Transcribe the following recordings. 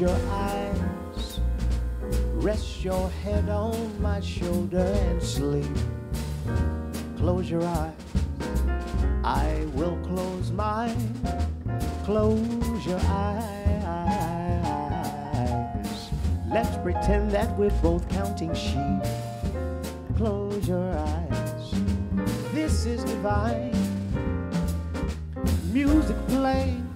your eyes. Rest your head on my shoulder and sleep. Close your eyes. I will close mine. Close your eyes. Let's pretend that we're both counting sheep. Close your eyes. This is divine. Music playing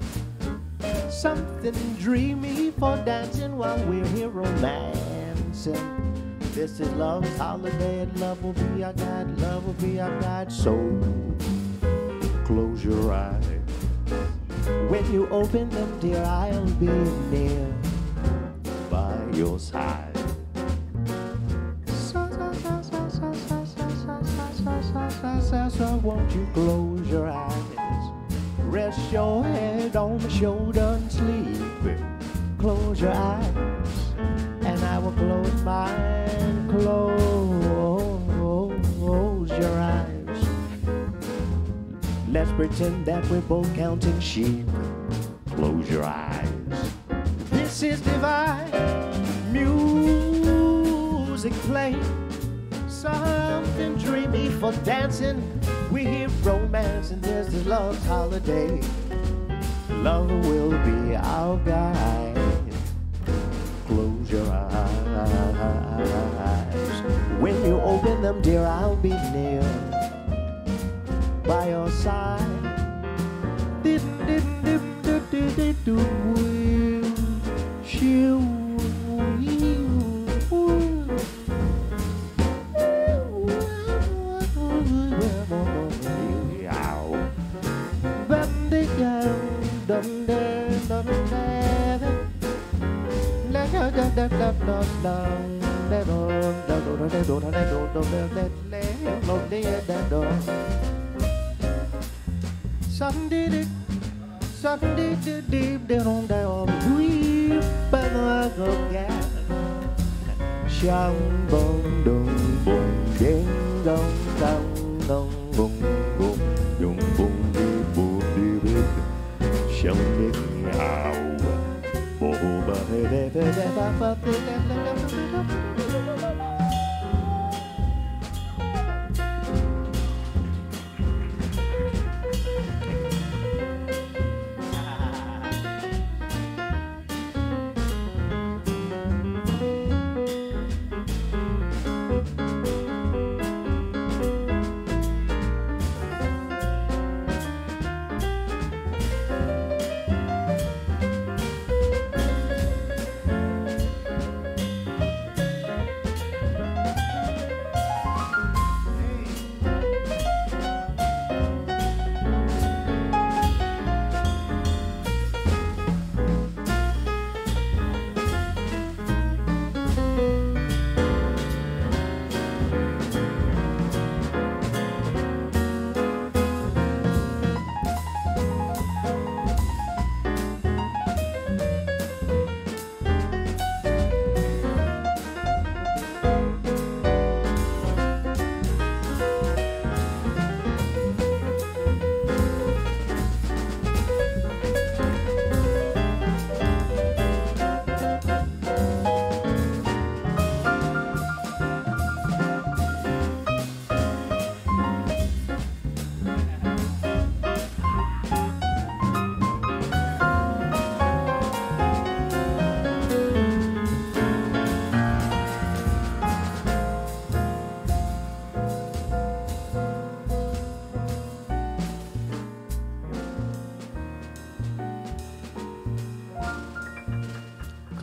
something dreamy for dancing while we're here romancing. This is love's holiday. Love will be our guide. Love will be our guide. So close your eyes. When you open them, dear, I'll be near by your side. So won't you close your eyes, rest your head on my shoulder and sleep. Close your eyes, and I will close mine. Close your eyes. Let's pretend that we're both counting sheep. Close your eyes. This is divine music playing. Something dreamy for dancing. We hear romance and this is love's holiday. Love will be our guide. Close your eyes. When you open them, dear, I'll be near by your side. Do will Shang bông đồng bông đen đông tăng đông bông ba ba de de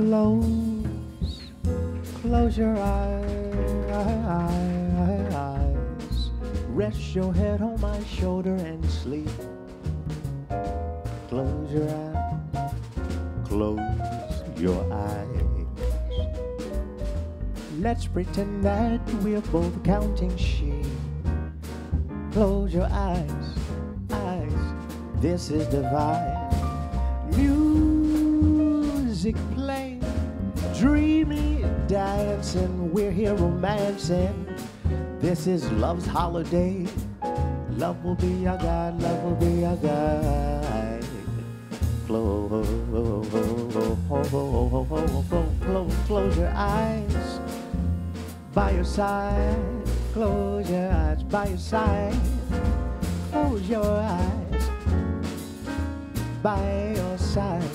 Close, close your eyes. Rest your head on my shoulder and sleep. Close your eyes. Close your eyes. Let's pretend that we're both counting sheep. Close your eyes, eyes. This is divine. Music dancing. We're here romancing. This is love's holiday. Love will be our guide, love will be our guide. close, close, close your eyes by your side. Close your eyes by your side. Close your eyes by your side.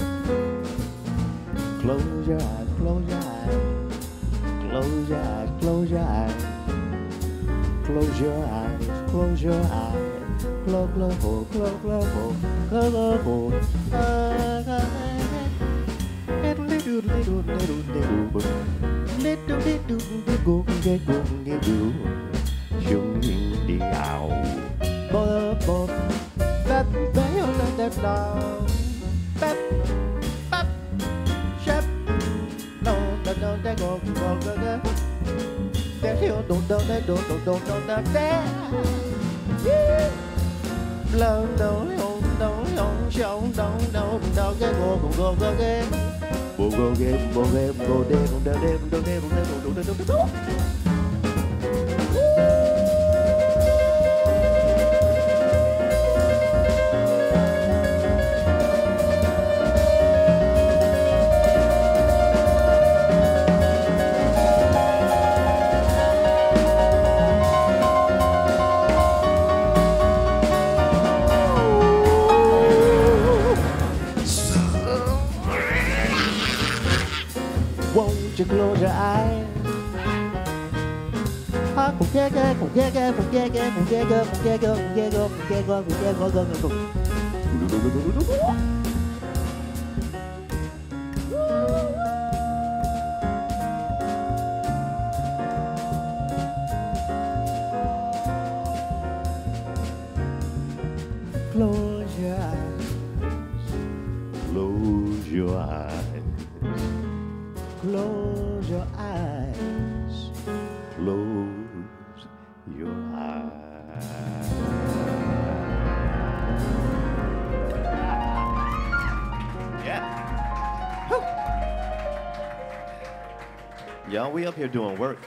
Close your eyes, close your eyes. Close your eyes, close your eyes. Close your eyes, close your eyes. Close, close, close, close, close, close, close, Bop, bop, bop, bop, bop, bop, bop, bop, No, they go, go, go, go. They feel, don't, don't, they don't, don't, don't, don't, don't, they. Lâu đâu đâu đâu đâu đâu đâu đâu đâu cái go go go go game. Go go game, go game, go đêm, go đêm, go đêm, go đêm, go đêm, go đêm, go cùng kia cơ, cùng kia cơ, cùng kia cơ, cùng kia cơ, cùng kia cơ, cùng kia cơ, cùng kia cơ, cùng kia cơ, cùng cùng. Close. Close your eyes. Yeah. Y'all, we up here doing work.